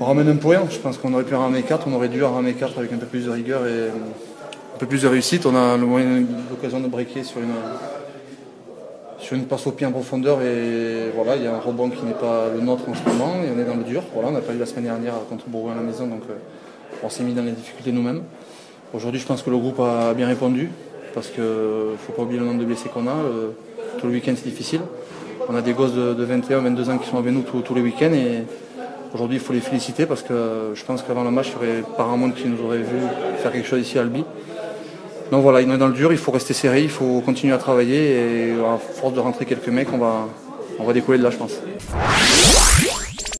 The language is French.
On ramène un point. Je pense qu'on aurait pu ramener 4, on aurait dû en ramener 4 avec un peu plus de rigueur et un peu plus de réussite. On a l'occasion de breaker sur une, sur une passe au pied en profondeur et voilà, il y a un rebond qui n'est pas le nôtre en ce moment et on est dans le dur. Voilà, on n'a pas eu la semaine dernière contre Bourgoin à la maison donc euh, on s'est mis dans les difficultés nous-mêmes. Aujourd'hui, je pense que le groupe a bien répondu parce qu'il ne faut pas oublier le nombre de blessés qu'on a. tout le week-end, c'est difficile. On a des gosses de, 21, 22 ans qui sont avec nous tous les week-ends et aujourd'hui, il faut les féliciter parce que je pense qu'avant le match, il y aurait pas un monde qui nous aurait vu faire quelque chose ici à Albi. Donc voilà, il est dans le dur, il faut rester serré, il faut continuer à travailler et à force de rentrer quelques mecs, on va, on va décoller de là, je pense.